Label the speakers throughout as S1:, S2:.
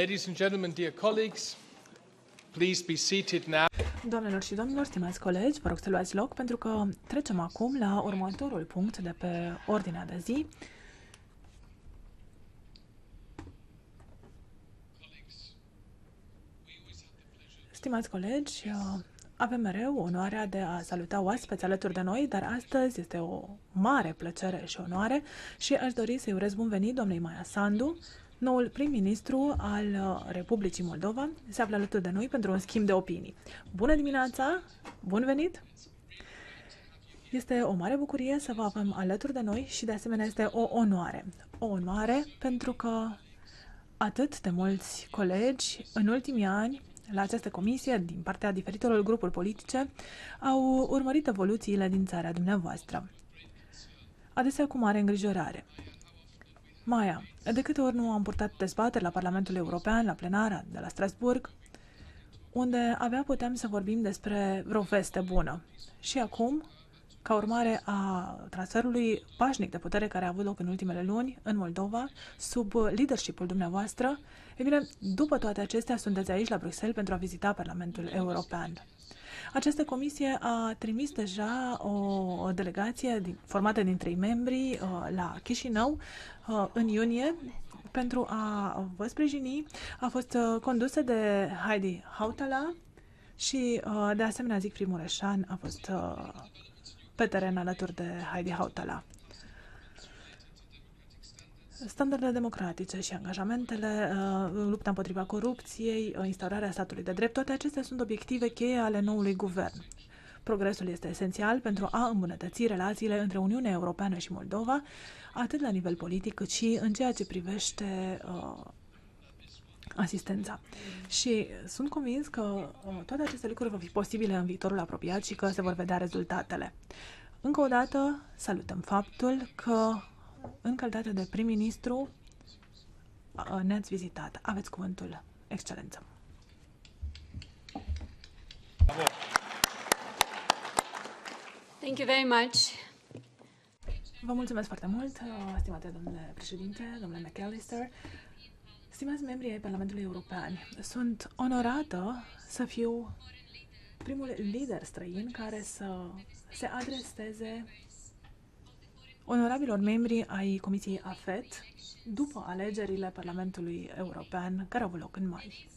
S1: Ladies and gentlemen, dear colleagues, please be seated now.
S2: Doamnelor și domnilor, stimați colegi, vă rog să luați loc pentru că trecem acum la următorul punct de pe ordinea de zi. Stimați colegi, avem mereu onoarea de a saluta oaspeți alături de noi, dar astăzi este o mare plăcere și onoare și aș dori să-i urez bun venit doamnei Maia Sandu, Noul prim-ministru al uh, Republicii Moldova se află alături de noi pentru un schimb de opinii. Bună dimineața! Bun venit! Este o mare bucurie să vă avem alături de noi și de asemenea este o onoare. O onoare pentru că atât de mulți colegi în ultimii ani la această comisie, din partea diferitelor grupuri politice, au urmărit evoluțiile din țara dumneavoastră. Adesea cu mare îngrijorare. Maia, de câte ori nu am purtat dezbateri la Parlamentul European, la plenara de la Strasburg, unde avea putem să vorbim despre vreo veste bună. Și acum, ca urmare a transferului pașnic de putere care a avut loc în ultimele luni în Moldova, sub leadership-ul dumneavoastră, e bine, după toate acestea, sunteți aici la Bruxelles pentru a vizita Parlamentul European. Această comisie a trimis deja o delegație din, formată din trei membri uh, la Chișinău uh, în iunie pentru a vă sprijini. A fost uh, condusă de Heidi Hautala și de asemenea zic primul Reșan a fost pe teren alături de Heidi Hautala standardele democratice și angajamentele, uh, lupta împotriva corupției, uh, instaurarea statului de drept, toate acestea sunt obiective cheie ale noului guvern. Progresul este esențial pentru a îmbunătăți relațiile între Uniunea Europeană și Moldova, atât la nivel politic cât și în ceea ce privește uh, asistența. Și sunt convins că uh, toate aceste lucruri vor fi posibile în viitorul apropiat și că se vor vedea rezultatele. Încă o dată salutăm faptul că în calitate de prim-ministru, ne-ați vizitat. Aveți cuvântul. Excelență!
S3: Thank you very much.
S2: Vă mulțumesc foarte mult, stimate domnule președinte, domnule McAllister, stimați membri ai Parlamentului European. Sunt onorată să fiu primul lider străin care să se adreseze onorabilor membri ai Comisiei AFET după alegerile Parlamentului European care au avut loc în mai.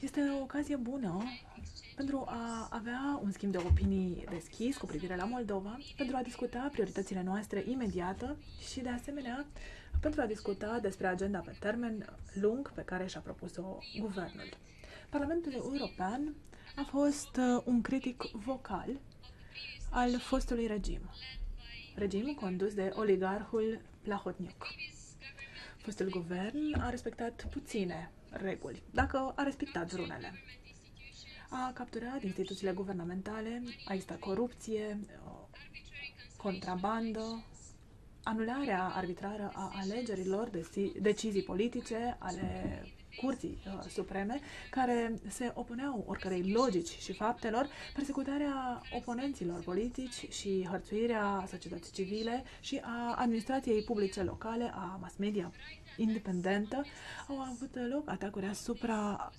S2: Este o ocazie bună pentru a avea un schimb de opinii deschis cu privire la Moldova, pentru a discuta prioritățile noastre imediată și, de asemenea, pentru a discuta despre agenda pe termen lung pe care și-a propus-o guvernul. Parlamentul European a fost uh, un critic vocal al fostului regim regim condus de oligarhul Plahotniuc. Fostul guvern a respectat puține reguli, dacă a respectat vreunele. A capturat instituțiile guvernamentale, a existat corupție, contrabandă, anularea arbitrară a alegerilor, decizii politice ale Curții uh, Supreme, care se opuneau oricărei logici și faptelor, persecutarea oponenților politici și hărțuirea societății civile și a administrației publice locale, a mass media independentă, au avut loc atacuri asupra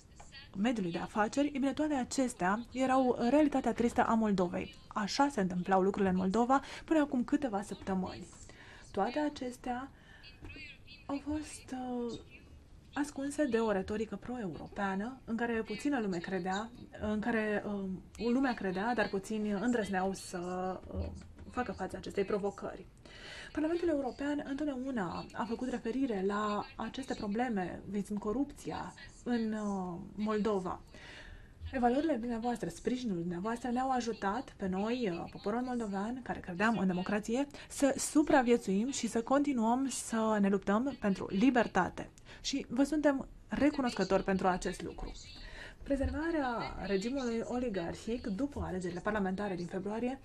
S2: mediului de afaceri, e bine, toate acestea erau realitatea tristă a Moldovei. Așa se întâmplau lucrurile în Moldova până acum câteva săptămâni. Toate acestea au fost uh, ascunse de o retorică pro-europeană, în care puțină lume credea, în care uh, lumea credea, dar puțini îndrăzneau să uh, facă față acestei provocări. Parlamentul European întotdeauna a făcut referire la aceste probleme vizând corupția în uh, Moldova. Evaluările dumneavoastră, sprijinul dumneavoastră ne-au ajutat pe noi, uh, poporul moldovean, care credeam în democrație, să supraviețuim și să continuăm să ne luptăm pentru libertate. Și vă suntem recunoscători pentru acest lucru. Prezervarea regimului oligarhic după alegerile parlamentare din februarie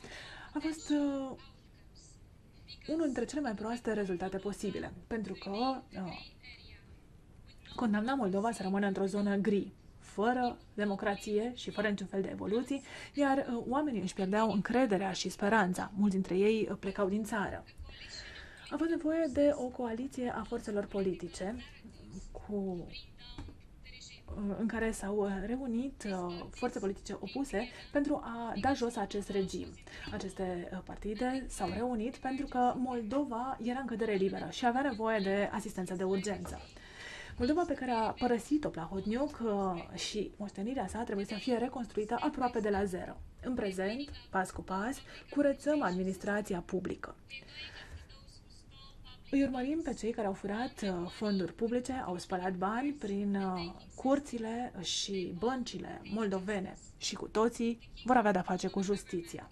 S2: a fost uh, unul dintre cele mai proaste rezultate posibile, pentru că uh, condamna Moldova să rămână într-o zonă gri, fără democrație și fără niciun fel de evoluții, iar uh, oamenii își pierdeau încrederea și speranța. Mulți dintre ei uh, plecau din țară. A fost nevoie de o coaliție a forțelor politice cu în care s-au reunit forțe politice opuse pentru a da jos acest regim. Aceste partide s-au reunit pentru că Moldova era în cădere liberă și avea nevoie de asistență de urgență. Moldova pe care a părăsit-o Plahotniuc și moștenirea sa trebuie să fie reconstruită aproape de la zero. În prezent, pas cu pas, curățăm administrația publică. Îi urmărim pe cei care au furat uh, fonduri publice, au spălat bani prin uh, curțile și băncile moldovene și cu toții vor avea de-a face cu justiția.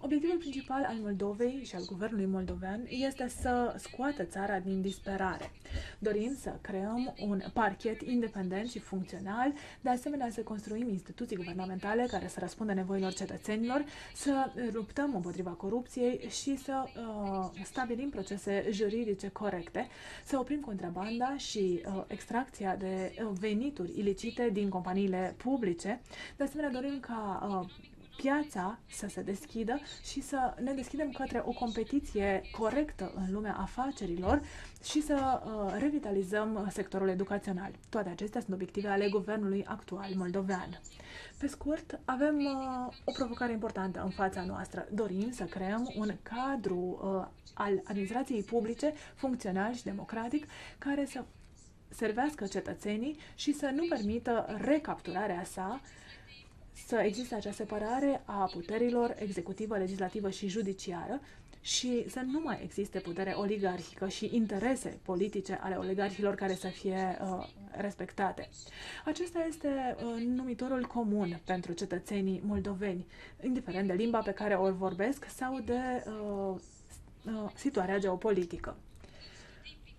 S2: Obiectivul principal al Moldovei și al guvernului moldovean este să scoată țara din disperare. Dorim să creăm un parchet independent și funcțional, de asemenea să construim instituții guvernamentale care să răspundă nevoilor cetățenilor, să luptăm împotriva corupției și să uh, stabilim procese juridice corecte, să oprim contrabanda și uh, extracția de uh, venituri ilicite din companiile publice. De asemenea, dorim ca uh, piața să se deschidă și să ne deschidem către o competiție corectă în lumea afacerilor și să uh, revitalizăm sectorul educațional. Toate acestea sunt obiective ale guvernului actual moldovean. Pe scurt, avem uh, o provocare importantă în fața noastră. Dorim să creăm un cadru uh, al administrației publice funcțional și democratic care să servească cetățenii și să nu permită recapturarea sa să existe acea separare a puterilor executivă, legislativă și judiciară și să nu mai existe putere oligarhică și interese politice ale oligarhilor care să fie uh, respectate. Acesta este uh, numitorul comun pentru cetățenii moldoveni, indiferent de limba pe care o vorbesc sau de uh, uh, situarea geopolitică.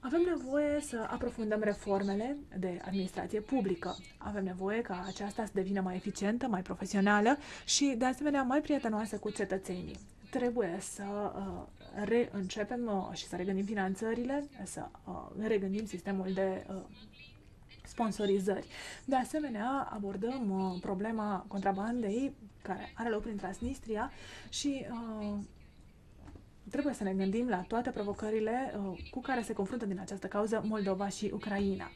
S2: Avem nevoie să aprofundăm reformele de administrație publică. Avem nevoie ca aceasta să devină mai eficientă, mai profesională și, de asemenea, mai prietenoasă cu cetățenii. Trebuie să uh, reîncepem uh, și să regândim finanțările, să uh, regândim sistemul de uh, sponsorizări. De asemenea, abordăm uh, problema contrabandei care are loc prin Transnistria și uh, trebuie să ne gândim la toate provocările uh, cu care se confruntă din această cauză Moldova și Ucraina.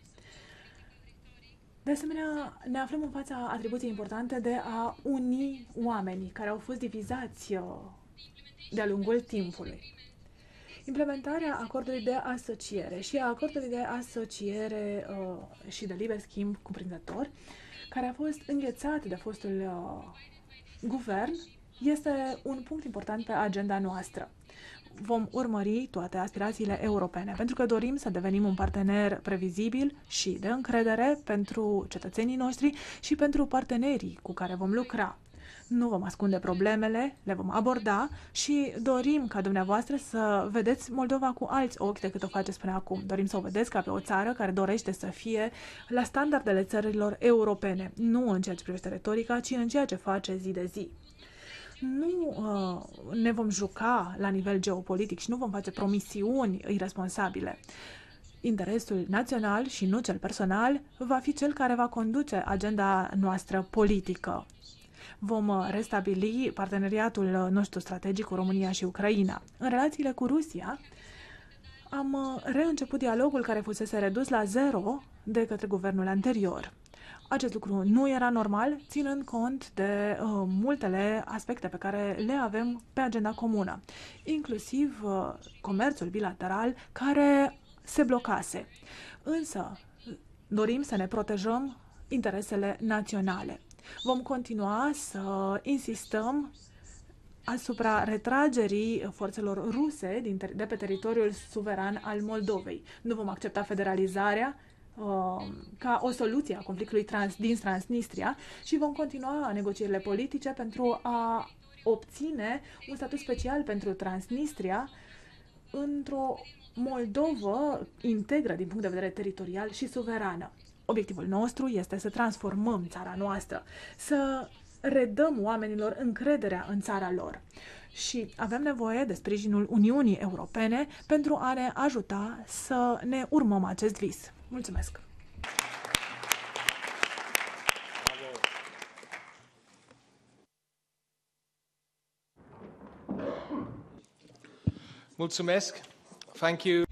S2: De asemenea, ne aflăm în fața atribuției importante de a uni oamenii care au fost divizați uh, de-a lungul timpului. Implementarea acordului de asociere și a acordului de asociere uh, și de liber schimb cuprinzător, care a fost înghețat de fostul uh, guvern, este un punct important pe agenda noastră vom urmări toate aspirațiile europene, pentru că dorim să devenim un partener previzibil și de încredere pentru cetățenii noștri și pentru partenerii cu care vom lucra. Nu vom ascunde problemele, le vom aborda și dorim ca dumneavoastră să vedeți Moldova cu alți ochi decât o faceți până acum. Dorim să o vedeți ca pe o țară care dorește să fie la standardele țărilor europene, nu în ceea ce privește retorica, ci în ceea ce face zi de zi nu uh, ne vom juca la nivel geopolitic și nu vom face promisiuni irresponsabile. Interesul național și nu cel personal va fi cel care va conduce agenda noastră politică. Vom uh, restabili parteneriatul nostru strategic cu România și Ucraina. În relațiile cu Rusia, am uh, reînceput dialogul care fusese redus la zero de către guvernul anterior. Acest lucru nu era normal, ținând cont de uh, multele aspecte pe care le avem pe agenda comună, inclusiv uh, comerțul bilateral care se blocase. Însă, dorim să ne protejăm interesele naționale. Vom continua să insistăm asupra retragerii forțelor ruse din de pe teritoriul suveran al Moldovei. Nu vom accepta federalizarea Uh, ca o soluție a conflictului trans, din Transnistria și vom continua negocierile politice pentru a obține un statut special pentru Transnistria într-o Moldovă integră din punct de vedere teritorial și suverană. Obiectivul nostru este să transformăm țara noastră, să redăm oamenilor încrederea în țara lor. Și avem nevoie de sprijinul Uniunii Europene pentru a ne ajuta să ne urmăm acest vis. Mulțumesc!
S1: Mulțumesc! Thank you!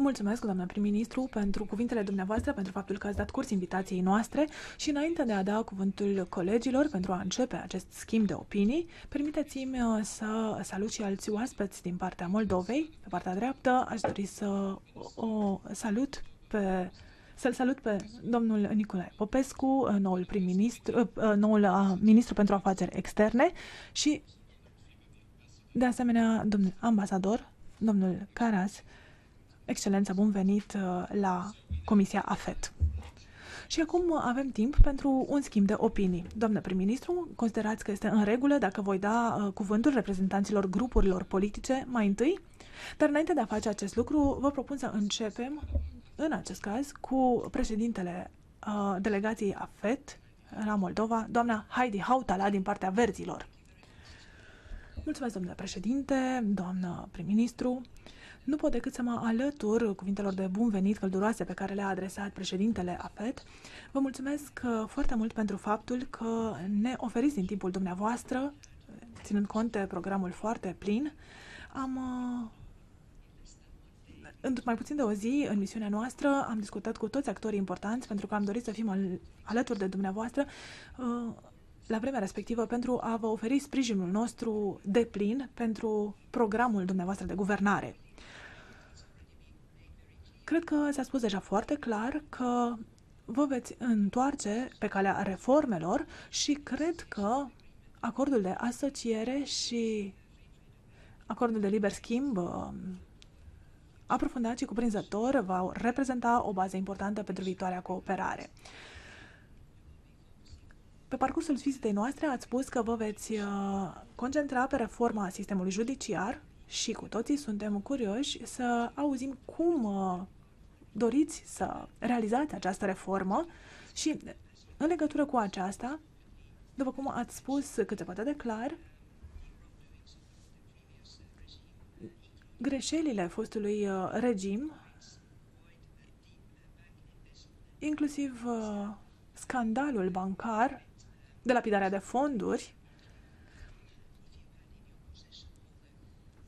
S2: Mulțumesc, doamna prim-ministru, pentru cuvintele dumneavoastră, pentru faptul că ați dat curs invitației noastre și înainte de a da cuvântul colegilor pentru a începe acest schimb de opinii, permiteți-mi uh, să salut și alți oaspeți din partea Moldovei. Pe partea dreaptă aș dori să o salut pe să-l salut pe domnul Nicolae Popescu, uh, noul prim-ministru, uh, noul ministru pentru afaceri externe și de asemenea domnul ambasador, domnul Caras, Excelență, bun venit uh, la Comisia AFET. Și acum avem timp pentru un schimb de opinii. Doamnă prim-ministru, considerați că este în regulă dacă voi da uh, cuvântul reprezentanților grupurilor politice mai întâi? Dar înainte de a face acest lucru, vă propun să începem, în acest caz, cu președintele uh, delegației AFET la Moldova, doamna Heidi Hautala din partea verzilor. Mulțumesc, domnule președinte, doamnă prim-ministru. Nu pot decât să mă alătur cuvintelor de bun venit călduroase pe care le-a adresat președintele APET. Vă mulțumesc uh, foarte mult pentru faptul că ne oferiți din timpul dumneavoastră, ținând cont de programul foarte plin. Am uh, în mai puțin de o zi, în misiunea noastră, am discutat cu toți actorii importanți pentru că am dorit să fim al, alături de dumneavoastră uh, la vremea respectivă pentru a vă oferi sprijinul nostru de plin pentru programul dumneavoastră de guvernare. Cred că s-a spus deja foarte clar că vă veți întoarce pe calea reformelor și cred că acordul de asociere și acordul de liber schimb um, aprofundat și cuprinzător va reprezenta o bază importantă pentru viitoarea cooperare. Pe parcursul vizitei noastre ați spus că vă veți uh, concentra pe reforma sistemului judiciar și cu toții suntem curioși să auzim cum uh, doriți să realizați această reformă și în legătură cu aceasta, după cum ați spus cât se poate de clar, greșelile fostului uh, regim, inclusiv uh, scandalul bancar de lapidarea de fonduri,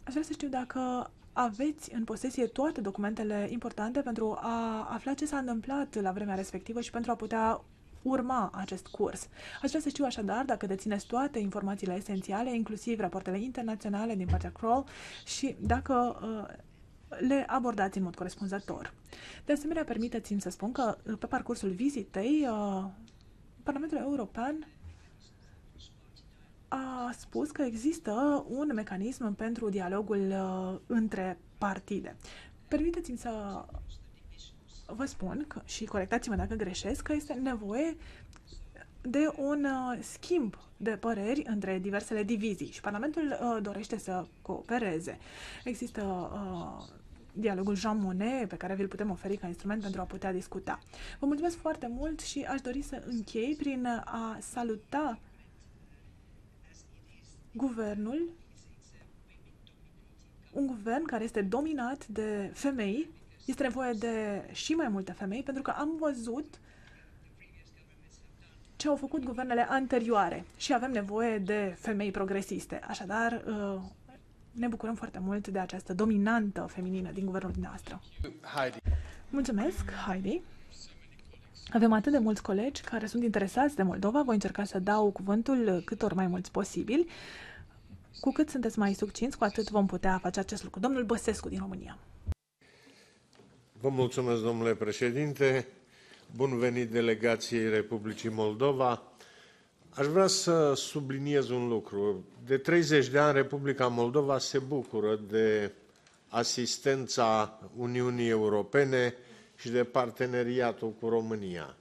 S2: aș vrea să știu dacă aveți în posesie toate documentele importante pentru a afla ce s-a întâmplat la vremea respectivă și pentru a putea urma acest curs. Aș vrea să știu așadar dacă dețineți toate informațiile esențiale, inclusiv rapoartele internaționale din partea Kroll și dacă uh, le abordați în mod corespunzător. De asemenea, permiteți-mi să spun că uh, pe parcursul vizitei uh, Parlamentul European a spus că există un mecanism pentru dialogul uh, între partide. Permiteți-mi să vă spun că, și corectați-mă dacă greșesc, că este nevoie de un uh, schimb de păreri între diversele divizii și Parlamentul uh, dorește să coopereze. Există uh, dialogul Jean Monnet pe care vi-l putem oferi ca instrument pentru a putea discuta. Vă mulțumesc foarte mult și aș dori să închei prin a saluta guvernul, un guvern care este dominat de femei, este nevoie de și mai multe femei, pentru că am văzut ce au făcut guvernele anterioare și avem nevoie de femei progresiste. Așadar, uh, ne bucurăm foarte mult de această dominantă feminină din guvernul dumneavoastră. Heidi. Mulțumesc, Heidi. Avem atât de mulți colegi care sunt interesați de Moldova. Voi încerca să dau cuvântul cât ori mai mulți posibil. Cu cât sunteți mai succinți, cu atât vom putea face acest lucru. Domnul Băsescu din România.
S4: Vă mulțumesc, domnule președinte. Bun venit delegației Republicii Moldova. Aș vrea să subliniez un lucru. De 30 de ani, Republica Moldova se bucură de asistența Uniunii Europene și de parteneriatul cu România.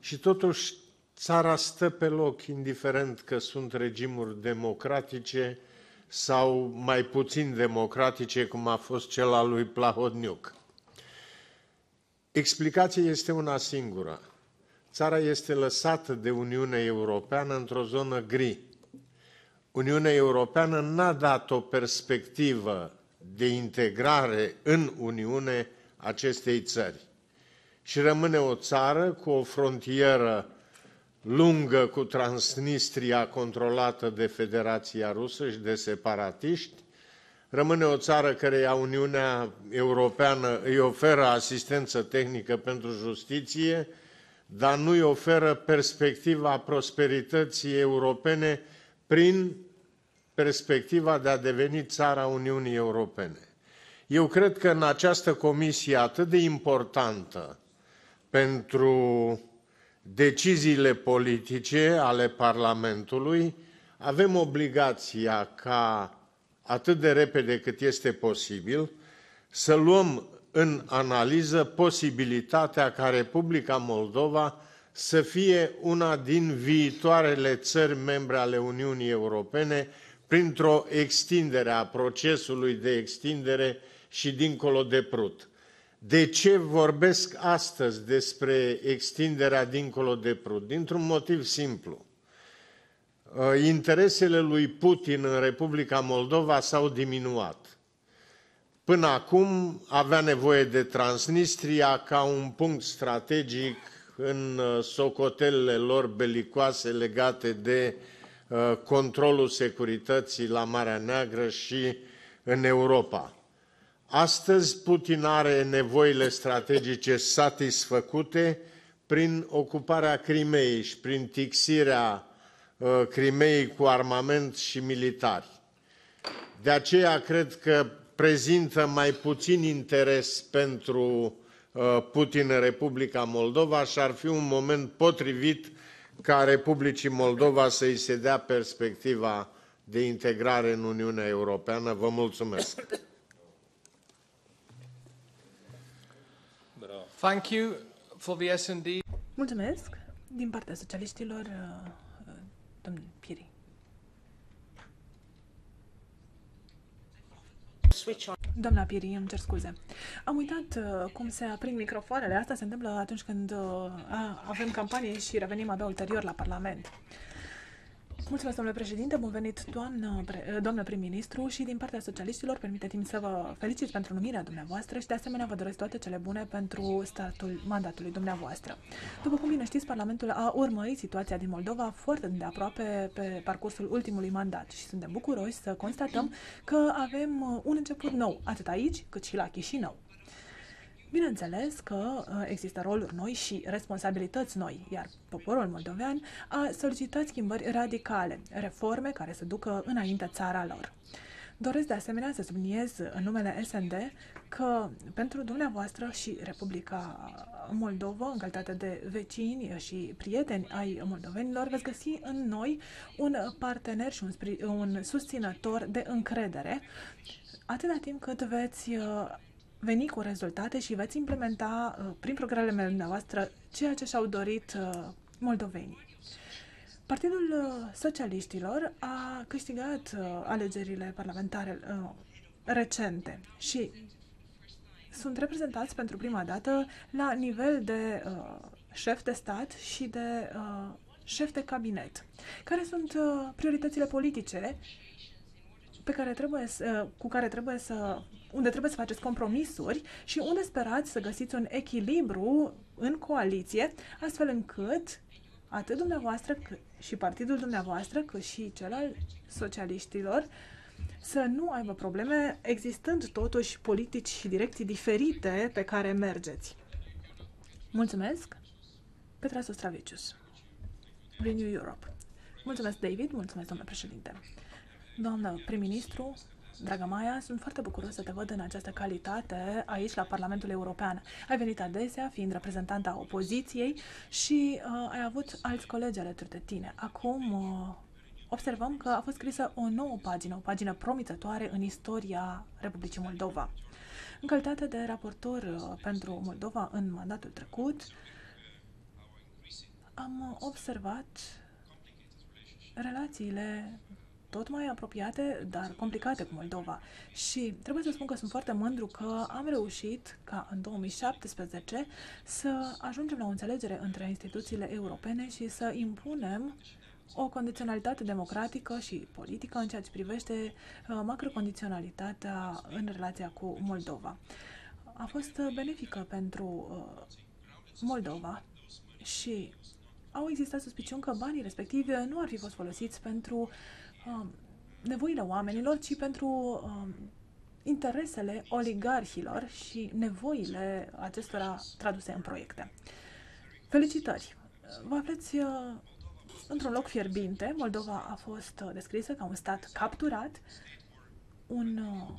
S4: Și totuși țara stă pe loc, indiferent că sunt regimuri democratice sau mai puțin democratice, cum a fost cel al lui Plahodniuc. Explicația este una singură. Țara este lăsată de Uniunea Europeană într-o zonă gri. Uniunea Europeană n-a dat o perspectivă de integrare în Uniune acestei țări. Și rămâne o țară cu o frontieră lungă cu Transnistria controlată de Federația Rusă și de separatiști, rămâne o țară căreia Uniunea Europeană îi oferă asistență tehnică pentru justiție, dar nu îi oferă perspectiva prosperității europene prin perspectiva de a deveni țara Uniunii Europene. Eu cred că în această comisie atât de importantă pentru deciziile politice ale Parlamentului, avem obligația ca atât de repede cât este posibil să luăm în analiză posibilitatea ca Republica Moldova să fie una din viitoarele țări membre ale Uniunii Europene printr-o extindere a procesului de extindere și dincolo de Prut. De ce vorbesc astăzi despre extinderea dincolo de Prut? Dintr-un motiv simplu. Uh, interesele lui Putin în Republica Moldova s-au diminuat. Până acum avea nevoie de Transnistria ca un punct strategic în uh, socotelele lor belicoase legate de uh, controlul securității la Marea Neagră și în Europa. Astăzi Putin are nevoile strategice satisfăcute prin ocuparea Crimeei și prin tixirea uh, Crimeei cu armament și militari. De aceea cred că prezintă mai puțin interes pentru uh, Putin în Republica Moldova și ar fi un moment potrivit ca Republicii Moldova să-i se dea perspectiva de integrare în Uniunea Europeană. Vă mulțumesc!
S1: Thank you for the S&D.
S2: Mulțumesc. Din partea socialiștilor, uh, uh, domnul Piri. Doamna Piri, îmi cer scuze. Am uitat uh, cum se aprind microfoanele. Asta se întâmplă atunci când uh, avem campanie și revenim abia ulterior la Parlament. Mulțumesc, domnule președinte, bun venit, doamnă, doamnă prim-ministru și din partea socialiștilor, permiteți-mi să vă felicit pentru numirea dumneavoastră și de asemenea vă doresc toate cele bune pentru statul mandatului dumneavoastră. După cum bine știți, Parlamentul a urmărit situația din Moldova foarte de aproape pe parcursul ultimului mandat și suntem bucuroși să constatăm că avem un început nou, atât aici cât și la Chișinău. Bineînțeles că uh, există roluri noi și responsabilități noi, iar poporul moldovean a solicitat schimbări radicale, reforme care să ducă înainte țara lor. Doresc de asemenea să subliniez în numele SND că pentru dumneavoastră și Republica Moldova, în calitate de vecini și prieteni ai moldovenilor, veți găsi în noi un partener și un, un susținător de încredere, atâta timp cât veți uh, veni cu rezultate și veți implementa uh, prin programele dumneavoastră ceea ce și-au dorit uh, moldovenii. Partidul uh, Socialiștilor a câștigat alegerile parlamentare recente și sunt reprezentați pentru prima dată la nivel de șef de stat și de șef de cabinet. Care sunt prioritățile politice pe care trebuie să, cu care trebuie să unde trebuie să faceți compromisuri și unde sperați să găsiți un echilibru în coaliție, astfel încât atât dumneavoastră cât și partidul dumneavoastră, cât și cel al socialiștilor, să nu aibă probleme, existând totuși politici și direcții diferite pe care mergeți. Mulțumesc! Petra Sostravicius, Renew Europe. Mulțumesc, David, mulțumesc, domnule președinte. Doamnă prim-ministru, Dragă Maia, sunt foarte bucuros să te văd în această calitate aici la Parlamentul European. Ai venit adesea fiind reprezentanta opoziției și uh, ai avut alți colegi alături de tine. Acum uh, observăm că a fost scrisă o nouă pagină, o pagină promițătoare în istoria Republicii Moldova. În calitate de raportor uh, pentru Moldova în mandatul trecut, am observat relațiile tot mai apropiate, dar complicate cu Moldova. Și trebuie să spun că sunt foarte mândru că am reușit ca în 2017 să ajungem la o înțelegere între instituțiile europene și să impunem o condiționalitate democratică și politică în ceea ce privește uh, macrocondiționalitatea în relația cu Moldova. A fost benefică pentru uh, Moldova și au existat suspiciuni că banii respectivi nu ar fi fost folosiți pentru Um, nevoile oamenilor, ci pentru um, interesele oligarhilor și nevoile acestora traduse în proiecte. Felicitări! Vă aflați uh, într-un loc fierbinte. Moldova a fost uh, descrisă ca un stat capturat, un uh,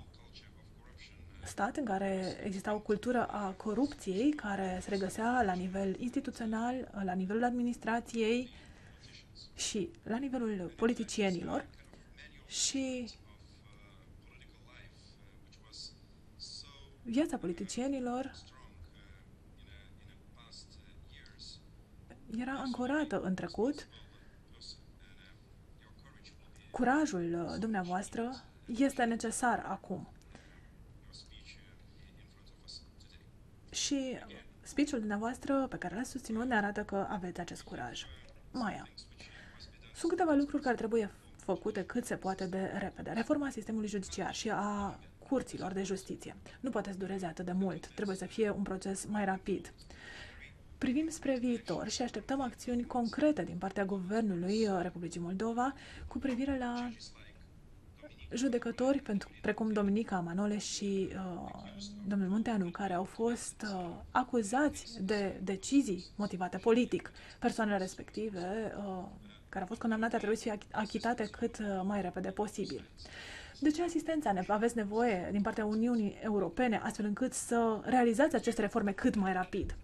S2: stat în care exista o cultură a corupției care se regăsea la nivel instituțional, la nivelul administrației și la nivelul politicienilor și viața politicienilor era ancorată în trecut. Curajul dumneavoastră este necesar acum. Și speech-ul dumneavoastră pe care l-ați susținut ne arată că aveți acest curaj. Maia, sunt câteva lucruri care trebuie făcute cât se poate de repede. Reforma sistemului judiciar și a curților de justiție. Nu poate să dureze atât de mult. Trebuie să fie un proces mai rapid. Privim spre viitor și așteptăm acțiuni concrete din partea Guvernului uh, Republicii Moldova cu privire la judecători pentru, precum Dominica Manole și uh, domnul Munteanu, care au fost uh, acuzați de decizii motivate politic. Persoanele respective, uh, care au fost condamnate, ar trebui să fie achitate cât uh, mai repede posibil. De ce asistența ne aveți nevoie din partea Uniunii Europene, astfel încât să realizați aceste reforme cât mai rapid?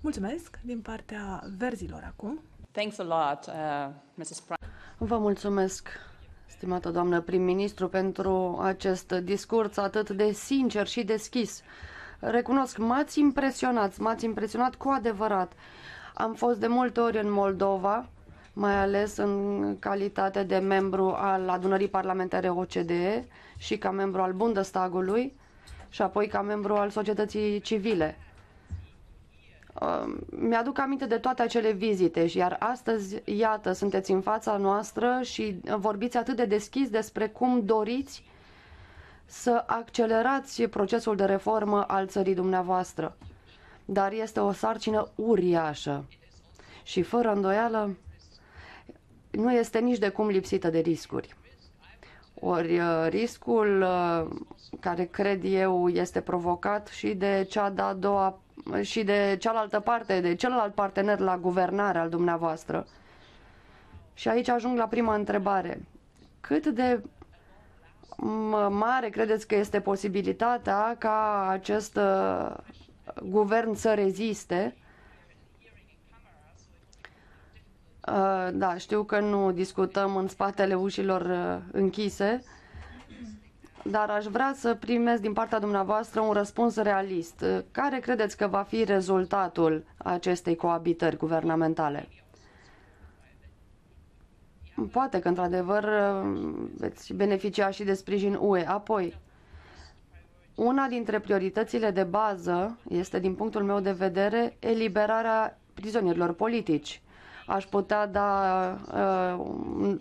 S2: Mulțumesc din partea verzilor acum.
S5: Thanks a lot, uh, Mrs.
S6: Vă mulțumesc, stimată doamnă prim-ministru, pentru acest discurs atât de sincer și deschis. Recunosc, m-ați impresionat, m-ați impresionat cu adevărat. Am fost de multe ori în Moldova, mai ales în calitate de membru al adunării parlamentare OCDE și ca membru al Bundestagului și apoi ca membru al societății civile. Um, mi-aduc aminte de toate acele vizite și iar astăzi, iată, sunteți în fața noastră și vorbiți atât de deschis despre cum doriți să accelerați procesul de reformă al țării dumneavoastră. Dar este o sarcină uriașă și fără îndoială nu este nici de cum lipsită de riscuri. Ori uh, riscul uh, care cred eu este provocat și de cea de-a doua și de cealaltă parte, de celălalt partener la guvernare al dumneavoastră. Și aici ajung la prima întrebare. Cât de mare credeți că este posibilitatea ca acest uh, guvern să reziste? Uh, da, știu că nu discutăm în spatele ușilor uh, închise, dar aș vrea să primesc din partea dumneavoastră un răspuns realist. Care credeți că va fi rezultatul acestei coabitări guvernamentale? Poate că, într-adevăr, veți beneficia și de sprijin UE. Apoi, una dintre prioritățile de bază este, din punctul meu de vedere, eliberarea prizonierilor politici. Aș putea da uh,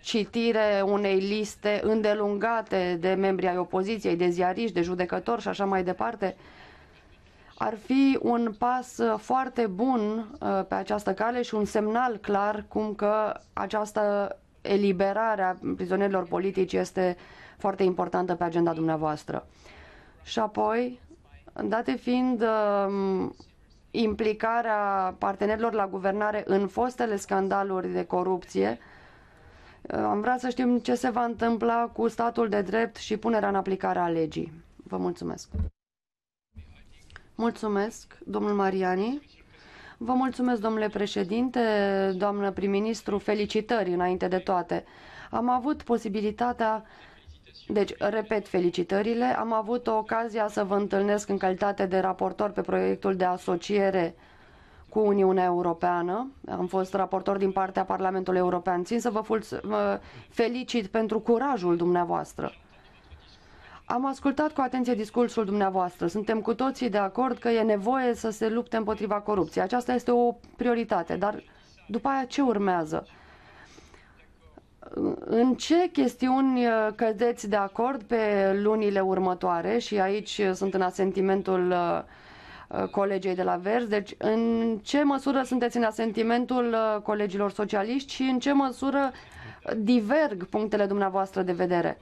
S6: citire unei liste îndelungate de membri ai opoziției, de ziariști, de judecători și așa mai departe. Ar fi un pas foarte bun uh, pe această cale și un semnal clar cum că această eliberare a prizonierilor politici este foarte importantă pe agenda dumneavoastră. Și apoi, date fiind uh, implicarea partenerilor la guvernare în fostele scandaluri de corupție. Am vrea să știm ce se va întâmpla cu statul de drept și punerea în aplicare a legii. Vă mulțumesc. Mulțumesc, domnul Mariani. Vă mulțumesc, domnule președinte, doamnă prim-ministru, felicitări înainte de toate. Am avut posibilitatea deci, repet felicitările. Am avut ocazia să vă întâlnesc în calitate de raportor pe proiectul de asociere cu Uniunea Europeană. Am fost raportor din partea Parlamentului European. Țin să vă felicit pentru curajul dumneavoastră. Am ascultat cu atenție discursul dumneavoastră. Suntem cu toții de acord că e nevoie să se lupte împotriva corupției. Aceasta este o prioritate, dar după aia ce urmează? În ce chestiuni uh, cădeți de acord pe lunile următoare și aici sunt în asentimentul uh, uh, colegei de la Vers, deci în ce măsură sunteți în asentimentul colegilor socialiști și în ce măsură diverg punctele dumneavoastră de vedere?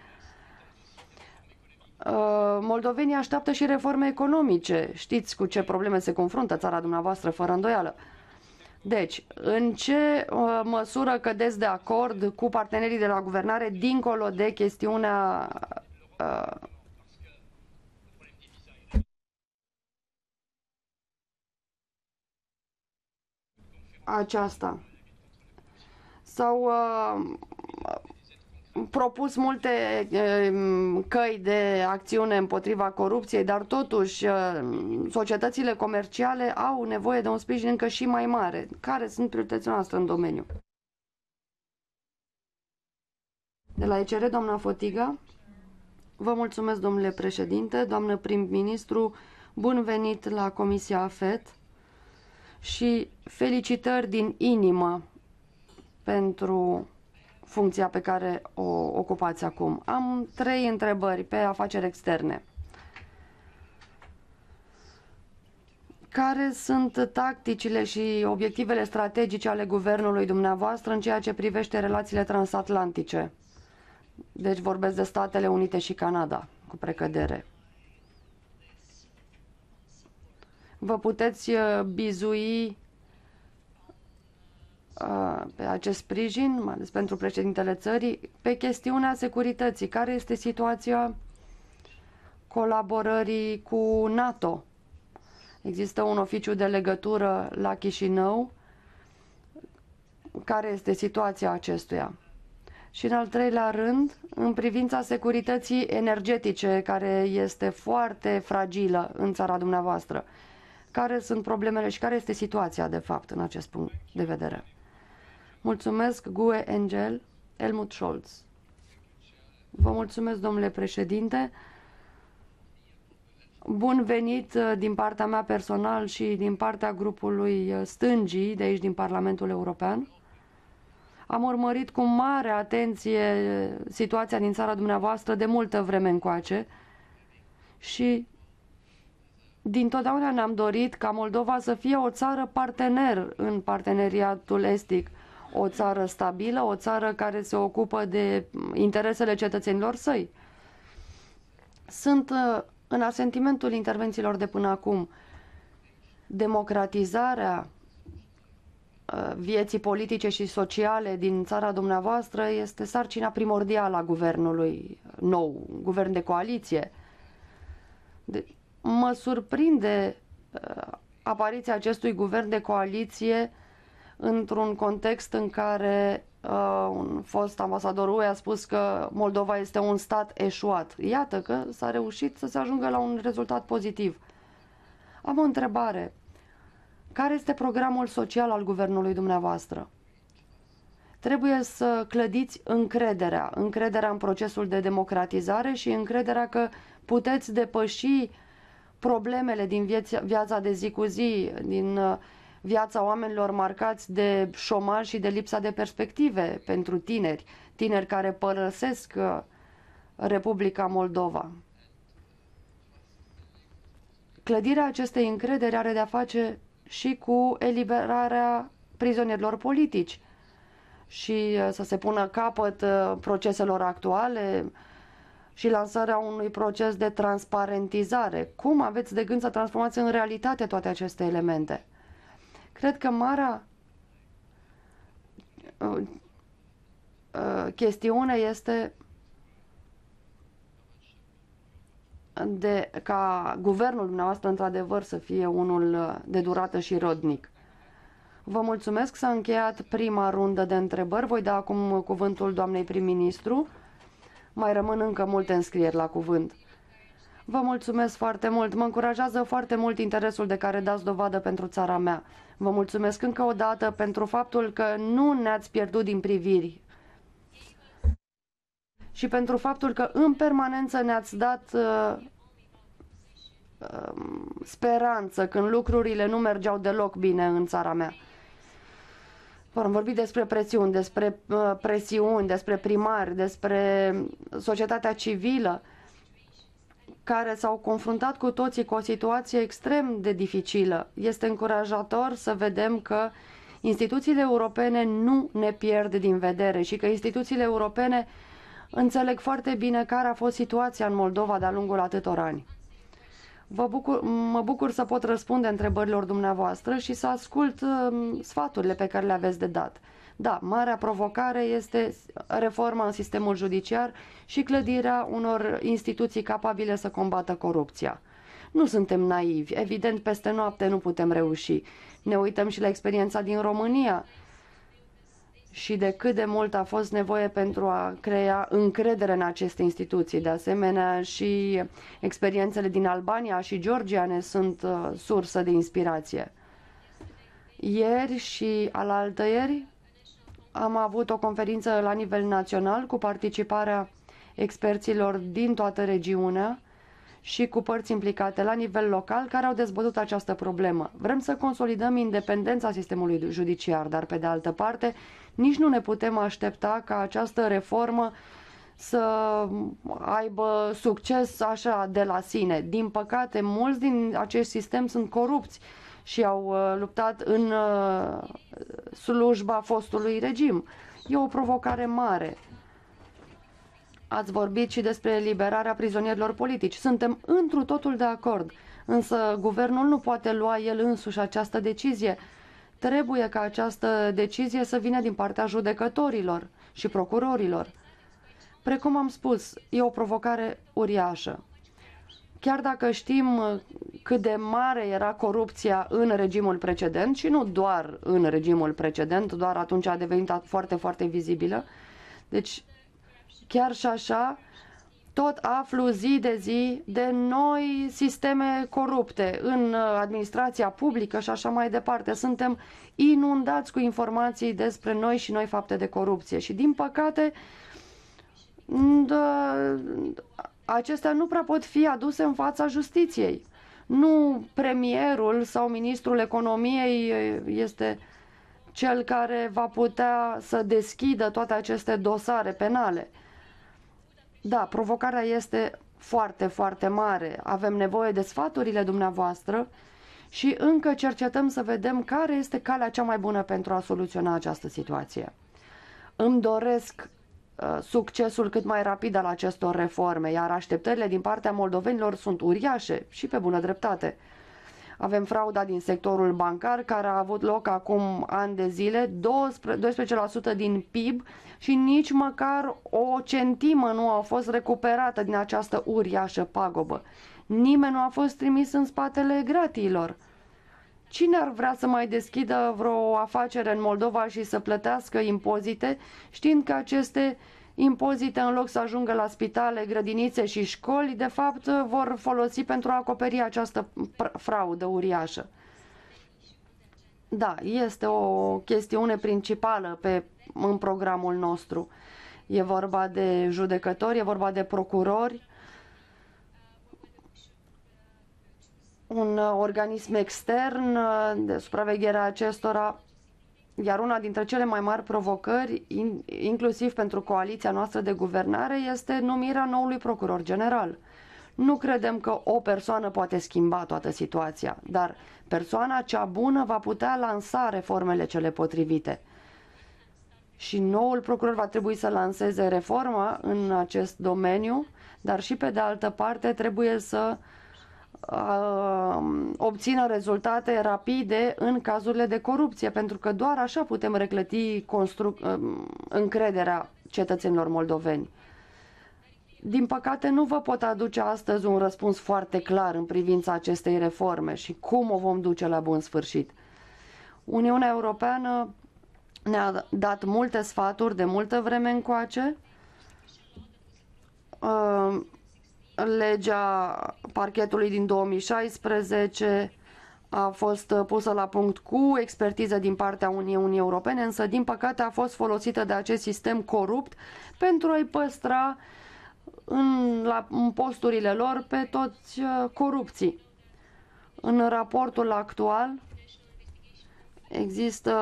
S6: uh, moldovenii așteaptă și reforme economice. Știți cu ce probleme se confruntă țara dumneavoastră, fără îndoială. Deci, în ce uh, măsură cădeți de acord cu partenerii de la guvernare dincolo de chestiunea uh, aceasta? S-au uh, propus multe uh, căi de acțiune împotriva corupției, dar totuși uh, societățile comerciale au nevoie de un sprijin încă și mai mare. Care sunt prioritățile noastre în domeniu? De la ECR, doamna Fotiga. Vă mulțumesc, domnule președinte, doamnă prim-ministru, bun venit la Comisia AFET și felicitări din inimă pentru funcția pe care o ocupați acum. Am trei întrebări pe afaceri externe. Care sunt tacticile și obiectivele strategice ale guvernului dumneavoastră în ceea ce privește relațiile transatlantice? Deci vorbesc de Statele Unite și Canada, cu precădere. Vă puteți uh, bizui uh, pe acest sprijin, mai ales pentru președintele țării, pe chestiunea securității. Care este situația colaborării cu NATO? Există un oficiu de legătură la Chișinău. Care este situația acestuia? Și în al treilea rând, în privința securității energetice, care este foarte fragilă în țara dumneavoastră. Care sunt problemele și care este situația, de fapt, în acest punct de vedere? Mulțumesc, Gue Angel, Helmut Scholz. Vă mulțumesc, domnule președinte. Bun venit uh, din partea mea personal și din partea grupului uh, stângii de aici din Parlamentul European. Am urmărit cu mare atenție situația din țara dumneavoastră de multă vreme încoace și din totdeauna ne-am dorit ca Moldova să fie o țară partener în parteneriatul estic, o țară stabilă, o țară care se ocupă de interesele cetățenilor săi. Sunt uh, în asentimentul intervențiilor de până acum democratizarea Uh, vieții politice și sociale din țara dumneavoastră este sarcina primordială a guvernului nou, guvern de coaliție. De, mă surprinde uh, apariția acestui guvern de coaliție într-un context în care uh, un fost ambasador UE a spus că Moldova este un stat eșuat. Iată că s-a reușit să se ajungă la un rezultat pozitiv. Am o întrebare. Care este programul social al guvernului dumneavoastră? Trebuie să clădiți încrederea, încrederea în procesul de democratizare și încrederea că puteți depăși problemele din viața, viața de zi cu zi, din uh, viața oamenilor marcați de șomaj și de lipsa de perspective pentru tineri, tineri care părăsesc uh, Republica Moldova. Clădirea acestei încredere are de-a face și cu eliberarea prizonierilor politici și uh, să se pună capăt uh, proceselor actuale și lansarea unui proces de transparentizare. Cum aveți de gând să transformați în realitate toate aceste elemente? Cred că marea uh, chestiune este de ca guvernul dumneavoastră într-adevăr să fie unul de durată și rodnic. Vă mulțumesc, s-a încheiat prima rundă de întrebări. Voi da acum cuvântul doamnei prim-ministru. Mai rămân încă multe înscrieri la cuvânt. Vă mulțumesc foarte mult. Mă încurajează foarte mult interesul de care dați dovadă pentru țara mea. Vă mulțumesc încă o dată pentru faptul că nu ne-ați pierdut din priviri și pentru faptul că în permanență ne-ați dat uh, uh, speranță când lucrurile nu mergeau deloc bine în țara mea. Am vorbit despre presiuni, despre uh, presiuni, despre primari, despre societatea civilă care s-au confruntat cu toții cu o situație extrem de dificilă. Este încurajator să vedem că instituțiile europene nu ne pierd din vedere și că instituțiile europene Înțeleg foarte bine care a fost situația în Moldova de-a lungul atâtor ani. Vă bucur, mă bucur să pot răspunde întrebărilor dumneavoastră și să ascult uh, sfaturile pe care le aveți de dat. Da, marea provocare este reforma în sistemul judiciar și clădirea unor instituții capabile să combată corupția. Nu suntem naivi, evident peste noapte nu putem reuși. Ne uităm și la experiența din România și de cât de mult a fost nevoie pentru a crea încredere în aceste instituții. De asemenea, și experiențele din Albania și Georgia ne sunt uh, sursă de inspirație. Ieri și alaltăieri am avut o conferință la nivel național cu participarea experților din toată regiunea și cu părți implicate la nivel local care au dezbătut această problemă. Vrem să consolidăm independența sistemului judiciar, dar pe de altă parte nici nu ne putem aștepta ca această reformă să aibă succes așa de la sine. Din păcate, mulți din acest sistem sunt corupți și au uh, luptat în uh, slujba fostului regim. E o provocare mare. Ați vorbit și despre eliberarea prizonierilor politici. Suntem întru totul de acord, însă guvernul nu poate lua el însuși această decizie. Trebuie ca această decizie să vină din partea judecătorilor și procurorilor. Precum am spus, e o provocare uriașă. Chiar dacă știm cât de mare era corupția în regimul precedent și nu doar în regimul precedent, doar atunci a devenit foarte, foarte vizibilă. Deci Chiar și așa, tot aflu zi de zi de noi sisteme corupte în uh, administrația publică și așa mai departe. Suntem inundați cu informații despre noi și noi fapte de corupție și din păcate acestea nu prea pot fi aduse în fața justiției. Nu premierul sau ministrul economiei uh, este cel care va putea să deschidă toate aceste dosare penale. Da, provocarea este foarte, foarte mare. Avem nevoie de sfaturile dumneavoastră și încă cercetăm să vedem care este calea cea mai bună pentru a soluționa această situație. Îmi doresc uh, succesul cât mai rapid al acestor reforme, iar așteptările din partea moldovenilor sunt uriașe și pe bună dreptate. Avem frauda din sectorul bancar care a avut loc acum ani de zile, 12% din PIB și nici măcar o centimă nu a fost recuperată din această uriașă pagubă. Nimeni nu a fost trimis în spatele gratiilor. Cine ar vrea să mai deschidă vreo afacere în Moldova și să plătească impozite, știind că aceste impozite, în loc să ajungă la spitale, grădinițe și școli, de fapt vor folosi pentru a acoperi această fraudă uriașă. Da, este o chestiune principală pe, în programul nostru. E vorba de judecători, e vorba de procurori, un organism extern de supraveghere a acestora iar una dintre cele mai mari provocări, inclusiv pentru coaliția noastră de guvernare, este numirea noului procuror general. Nu credem că o persoană poate schimba toată situația, dar persoana cea bună va putea lansa reformele cele potrivite. Și noul procuror va trebui să lanseze reforma în acest domeniu, dar și pe de altă parte trebuie să uh, obțină rezultate rapide în cazurile de corupție, pentru că doar așa putem reclăti încrederea cetățenilor moldoveni. Din păcate, nu vă pot aduce astăzi un răspuns foarte clar în privința acestei reforme și cum o vom duce la bun sfârșit. Uniunea Europeană ne-a dat multe sfaturi de multă vreme încoace legea parchetului din 2016 a fost pusă la punct cu expertiză din partea Uniunii Europene, însă din păcate a fost folosită de acest sistem corupt pentru a-i păstra în, la, în posturile lor pe toți uh, corupții. În raportul actual există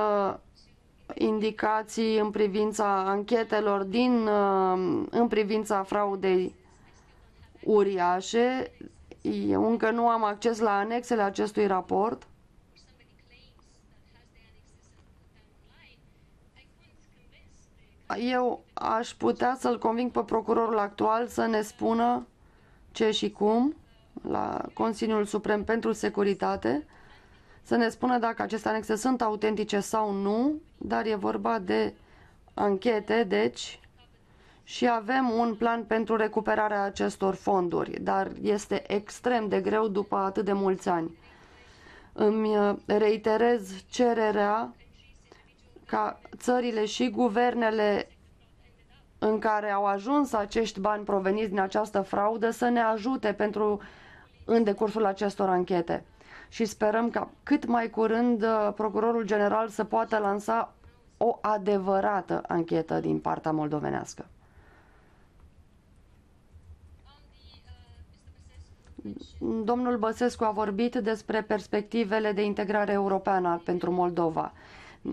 S6: indicații în privința anchetelor din, uh, în privința fraudei uriașe. Eu încă nu am acces la anexele acestui raport. Eu aș putea să-l conving pe procurorul actual să ne spună ce și cum la Consiliul Suprem pentru Securitate, să ne spună dacă aceste anexe sunt autentice sau nu, dar e vorba de anchete, deci, și avem un plan pentru recuperarea acestor fonduri, dar este extrem de greu după atât de mulți ani. Îmi reiterez cererea ca țările și guvernele în care au ajuns acești bani proveniți din această fraudă să ne ajute pentru în decursul acestor anchete. Și sperăm ca cât mai curând uh, procurorul general să poată lansa o adevărată anchetă din partea moldovenească. Domnul Băsescu a vorbit despre perspectivele de integrare europeană pentru Moldova.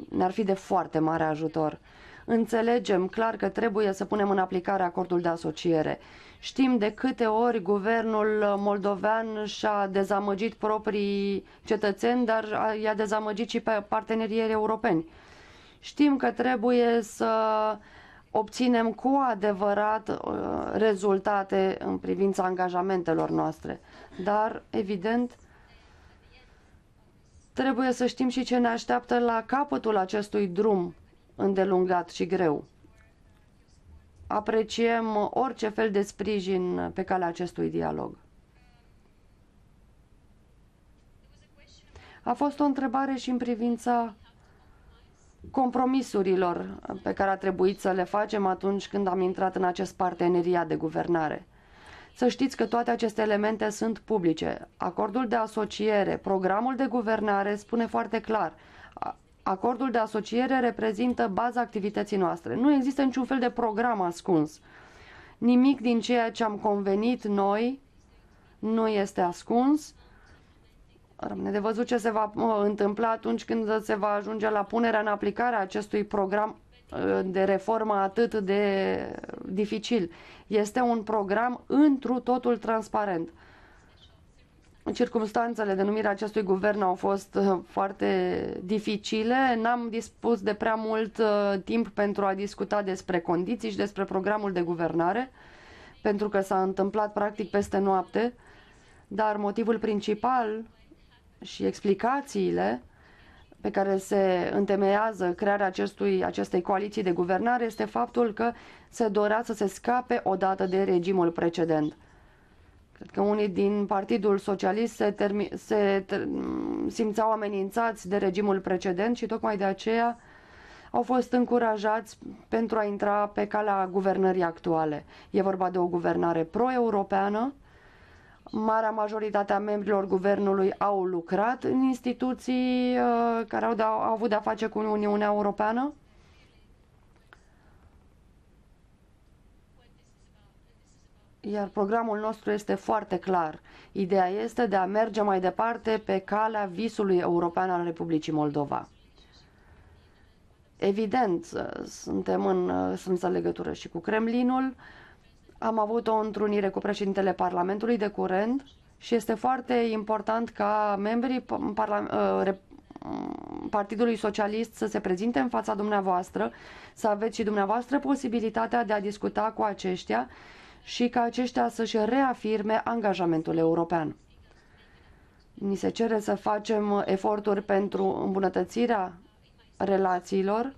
S6: Ne-ar fi de foarte mare ajutor. Înțelegem clar că trebuie să punem în aplicare acordul de asociere. Știm de câte ori guvernul moldovean și-a dezamăgit proprii cetățeni, dar i-a dezamăgit și pe partenerii europeni. Știm că trebuie să obținem cu adevărat uh, rezultate în privința angajamentelor noastre. Dar, evident, trebuie să știm și ce ne așteaptă la capătul acestui drum îndelungat și greu. Apreciem orice fel de sprijin pe calea acestui dialog. A fost o întrebare și în privința compromisurilor pe care a trebuit să le facem atunci când am intrat în acest parteneriat de guvernare. Să știți că toate aceste elemente sunt publice. Acordul de asociere, programul de guvernare spune foarte clar Acordul de asociere reprezintă baza activității noastre. Nu există niciun fel de program ascuns. Nimic din ceea ce am convenit noi nu este ascuns. Rămâne de văzut ce se va întâmpla atunci când se va ajunge la punerea în aplicare a acestui program ă, de reformă atât de dificil. Este un program întru totul transparent. Circumstanțele de numire a acestui guvern au fost uh, foarte dificile. N-am dispus de prea mult uh, timp pentru a discuta despre condiții și despre programul de guvernare, pentru că s-a întâmplat practic peste noapte, dar motivul principal și explicațiile pe care se întemeiază crearea acestui, acestei coaliții de guvernare este faptul că se dorea să se scape odată de regimul precedent. Cred că unii din Partidul Socialist se, termi- se ter- simțeau amenințați de regimul precedent și tocmai de aceea au fost încurajați pentru a intra pe calea guvernării actuale. E vorba de o guvernare pro-europeană. Marea majoritate a membrilor guvernului au lucrat în instituții uh, care au, de- au avut de-a face cu Uniunea Europeană Iar programul nostru este foarte clar. Ideea este de a merge mai departe pe calea visului european al Republicii Moldova. Evident, suntem în strânsă legătură și cu Kremlinul. Am avut o întrunire cu președintele Parlamentului de curent și este foarte important ca membrii ă, Partidului Socialist să se prezinte în fața dumneavoastră, să aveți și dumneavoastră posibilitatea de a discuta cu aceștia și ca aceștia să-și reafirme angajamentul european. Ni se cere să facem eforturi pentru îmbunătățirea relațiilor,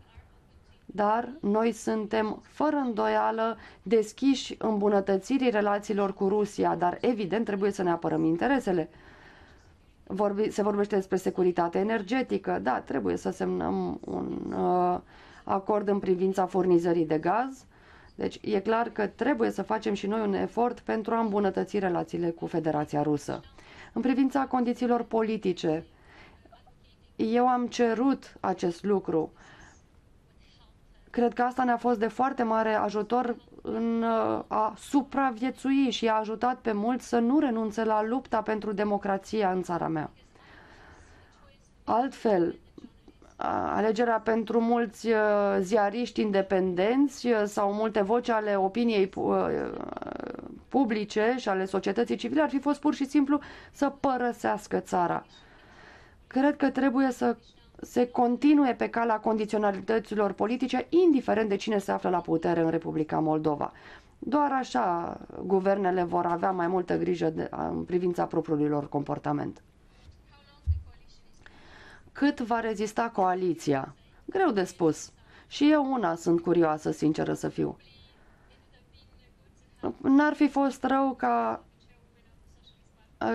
S6: dar noi suntem fără îndoială deschiși îmbunătățirii relațiilor cu Rusia, dar evident trebuie să ne apărăm interesele. Vorbi, se vorbește despre securitate energetică, da, trebuie să semnăm un uh, acord în privința furnizării de gaz, deci e clar că trebuie să facem și noi un efort pentru a îmbunătăți relațiile cu Federația Rusă. În privința condițiilor politice, eu am cerut acest lucru. Cred că asta ne-a fost de foarte mare ajutor în uh, a supraviețui și a ajutat pe mulți să nu renunțe la lupta pentru democrația în țara mea. Altfel, alegerea pentru mulți uh, ziariști independenți uh, sau multe voci ale opiniei uh, publice și ale societății civile ar fi fost pur și simplu să părăsească țara. Cred că trebuie să se continue pe calea condiționalităților politice, indiferent de cine se află la putere în Republica Moldova. Doar așa guvernele vor avea mai multă grijă de, în privința propriului lor comportament. Cât va rezista coaliția? Greu de spus. Și eu una sunt curioasă, sinceră să fiu. N-ar fi fost rău ca uh,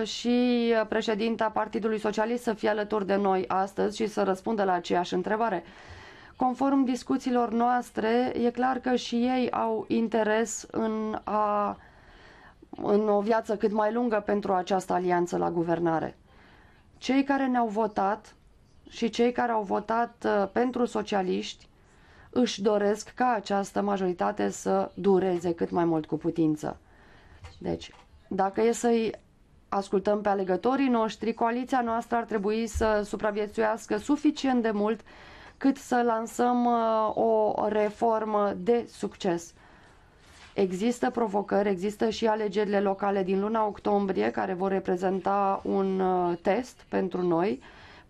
S6: și președinta Partidului Socialist să fie alături de noi astăzi și să răspundă la aceeași întrebare. Conform discuțiilor noastre, e clar că și ei au interes în, a, în o viață cât mai lungă pentru această alianță la guvernare. Cei care ne-au votat și cei care au votat uh, pentru socialiști își doresc ca această majoritate să dureze cât mai mult cu putință. Deci, dacă e să-i ascultăm pe alegătorii noștri, coaliția noastră ar trebui să supraviețuiască suficient de mult cât să lansăm uh, o reformă de succes. Există provocări, există și alegerile locale din luna octombrie care vor reprezenta un uh, test pentru noi,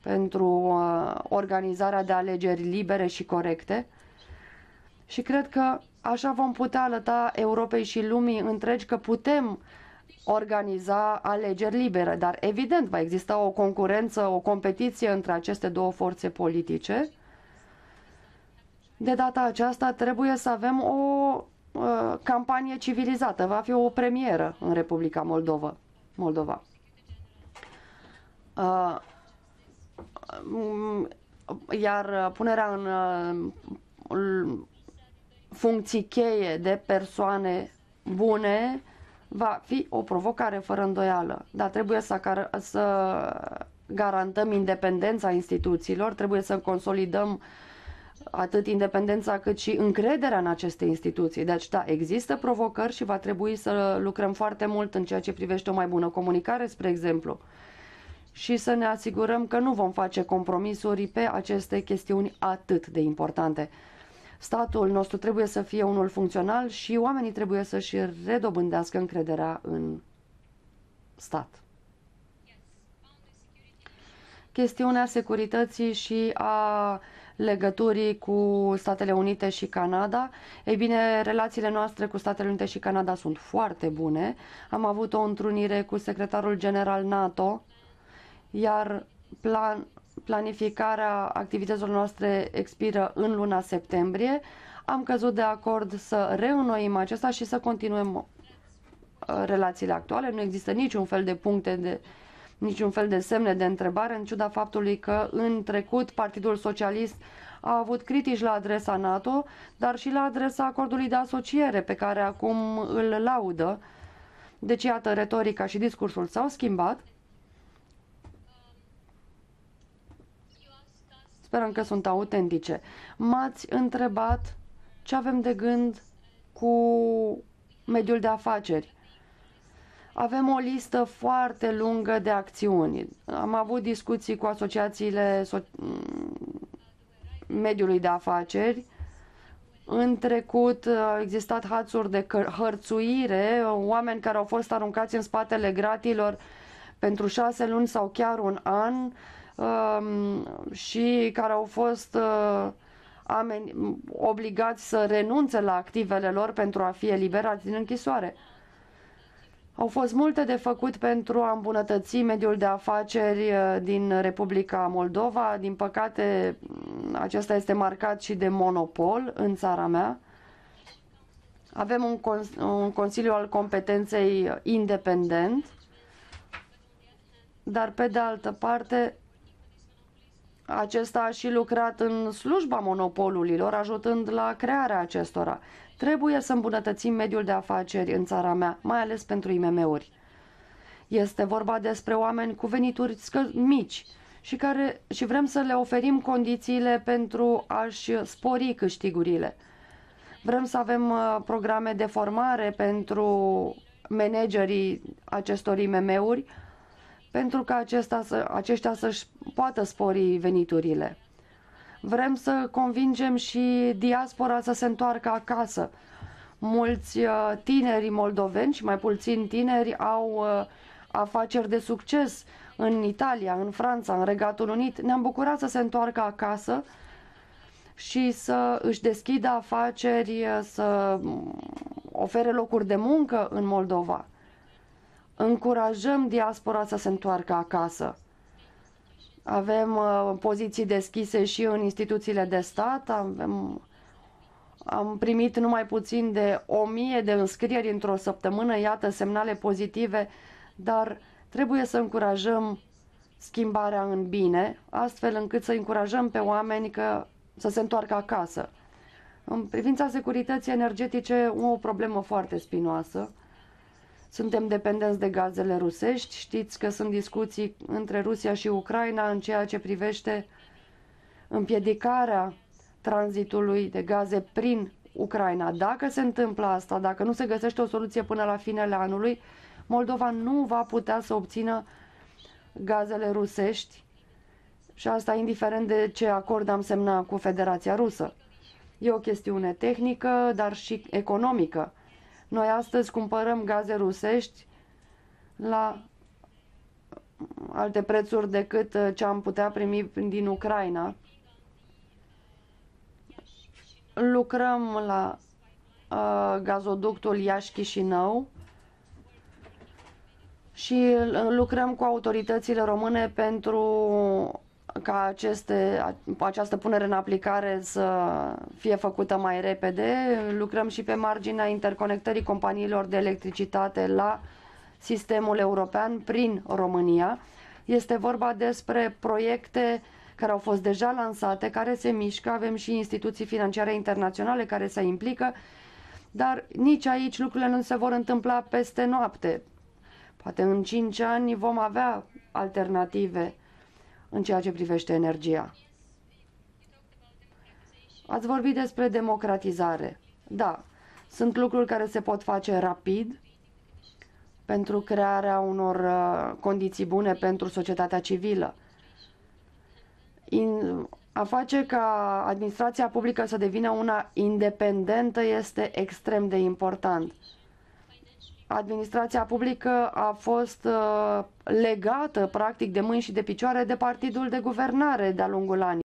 S6: pentru uh, organizarea de alegeri libere și corecte. Și cred că așa vom putea alăta Europei și lumii întregi că putem organiza alegeri libere, dar evident va exista o concurență, o competiție între aceste două forțe politice de data aceasta trebuie să avem o uh, campanie civilizată. Va fi o premieră în Republica Moldova. Moldova. Uh, iar punerea în uh, funcții cheie de persoane bune va fi o provocare fără îndoială. Dar trebuie să, să garantăm independența instituțiilor, trebuie să consolidăm uh, atât independența cât și încrederea în aceste instituții. Deci, da, există provocări și va trebui să lucrăm foarte mult în ceea ce privește o mai bună comunicare, spre exemplu, și să ne asigurăm că nu vom face compromisuri pe aceste chestiuni atât de importante. Statul nostru trebuie să fie unul funcțional și oamenii trebuie să-și redobândească încrederea în stat. Chestiunea securității și a legăturii cu Statele Unite și Canada. Ei bine, relațiile noastre cu Statele Unite și Canada sunt foarte bune. Am avut o întrunire cu secretarul general NATO, iar plan, planificarea activităților noastre expiră în luna septembrie. Am căzut de acord să reînnoim acesta și să continuăm uh, relațiile actuale. Nu există niciun fel de puncte de niciun fel de semne de întrebare, în ciuda faptului că în trecut Partidul Socialist a avut critici la adresa NATO, dar și la adresa acordului de asociere pe care acum îl laudă. Deci, iată, retorica și discursul s-au schimbat. Sperăm că sunt autentice. M-ați întrebat ce avem de gând cu mediul de afaceri. Avem o listă foarte lungă de acțiuni. Am avut discuții cu asociațiile so- mediului de afaceri. În trecut au existat hațuri de hărțuire, oameni care au fost aruncați în spatele gratilor pentru șase luni sau chiar un an um, și care au fost uh, obligați să renunțe la activele lor pentru a fi eliberați din închisoare. Au fost multe de făcut pentru a îmbunătăți mediul de afaceri uh, din Republica Moldova. Din păcate, acesta este marcat și de monopol în țara mea. Avem un, cons un Consiliu al Competenței independent, dar pe de altă parte acesta a și lucrat în slujba monopolurilor, ajutând la crearea acestora. Trebuie să îmbunătățim mediul de afaceri în țara mea, mai ales pentru IMM-uri. Este vorba despre oameni cu venituri mici și, care, și vrem să le oferim condițiile pentru a-și spori câștigurile. Vrem să avem uh, programe de formare pentru managerii acestor IMM-uri, pentru ca acesta să, aceștia să-și poată spori veniturile. Vrem să convingem și diaspora să se întoarcă acasă. Mulți uh, tineri moldoveni și mai puțin tineri au uh, afaceri de succes în Italia, în Franța, în Regatul Unit, ne-am bucurat să se întoarcă acasă și să își deschidă afaceri, să ofere locuri de muncă în Moldova. Încurajăm diaspora să se întoarcă acasă. Avem uh, poziții deschise și în instituțiile de stat, avem, am primit numai puțin de o mie de înscrieri într-o săptămână, iată semnale pozitive, dar trebuie să încurajăm schimbarea în bine, astfel încât să încurajăm pe oameni că să se întoarcă acasă. În privința securității energetice, o problemă foarte spinoasă. Suntem dependenți de gazele rusești. Știți că sunt discuții între Rusia și Ucraina în ceea ce privește împiedicarea tranzitului de gaze prin Ucraina. Dacă se întâmplă asta, dacă nu se găsește o soluție până la finele anului, Moldova nu va putea să obțină gazele rusești și asta indiferent de ce acord am semnat cu Federația Rusă. E o chestiune tehnică, dar și economică. Noi astăzi cumpărăm gaze rusești la alte prețuri decât uh, ce am putea primi din Ucraina. Lucrăm la uh, gazoductul Iași-Chișinău și lucrăm cu autoritățile române pentru ca aceste, această punere în aplicare să fie făcută mai repede. Lucrăm și pe marginea interconectării companiilor de electricitate la sistemul european prin România. Este vorba despre proiecte care au fost deja lansate, care se mișcă, avem și instituții financiare internaționale care se implică, dar nici aici lucrurile nu se vor întâmpla peste noapte. Poate în 5 ani vom avea alternative în ceea ce privește energia. Ați vorbit despre democratizare. Da, sunt lucruri care se pot face rapid pentru crearea unor uh, condiții bune pentru societatea civilă. In, a face ca administrația publică să devină una independentă este extrem de important administrația publică a fost uh, legată practic de mâini și de picioare de partidul de guvernare de-a lungul anilor.